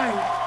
right.